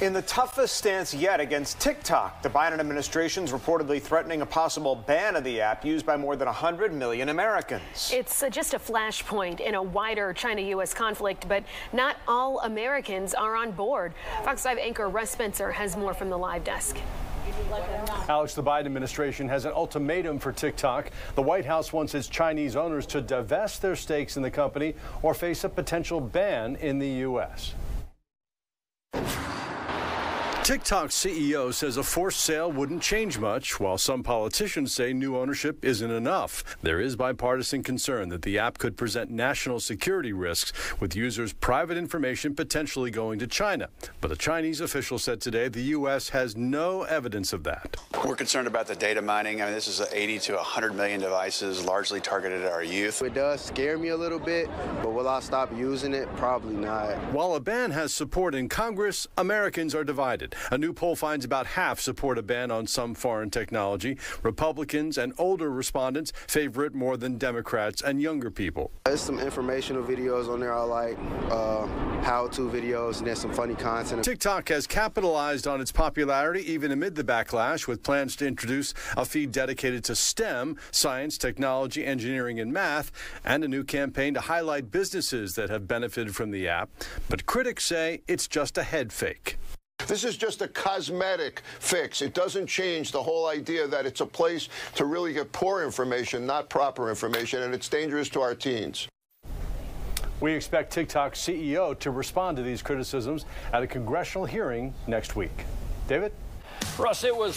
In the toughest stance yet against TikTok, the Biden administration's reportedly threatening a possible ban of the app used by more than 100 million Americans. It's uh, just a flashpoint in a wider China U.S. conflict, but not all Americans are on board. Fox 5 anchor Russ Spencer has more from the live desk. Alex, the Biden administration has an ultimatum for TikTok. The White House wants its Chinese owners to divest their stakes in the company or face a potential ban in the U.S. TikTok CEO says a forced sale wouldn't change much, while some politicians say new ownership isn't enough. There is bipartisan concern that the app could present national security risks, with users' private information potentially going to China. But a Chinese official said today the U.S. has no evidence of that. We're concerned about the data mining. I mean, this is 80 to 100 million devices, largely targeted at our youth. It does scare me a little bit, but will I stop using it? Probably not. While a ban has support in Congress, Americans are divided. A new poll finds about half support a ban on some foreign technology. Republicans and older respondents favor it more than Democrats and younger people. There's some informational videos on there I like, uh, how-to videos, and there's some funny content. TikTok has capitalized on its popularity even amid the backlash with plans to introduce a feed dedicated to STEM, science, technology, engineering, and math, and a new campaign to highlight businesses that have benefited from the app. But critics say it's just a head fake. This is just a cosmetic fix. It doesn't change the whole idea that it's a place to really get poor information, not proper information, and it's dangerous to our teens. We expect TikTok CEO to respond to these criticisms at a congressional hearing next week. David? Russ, it was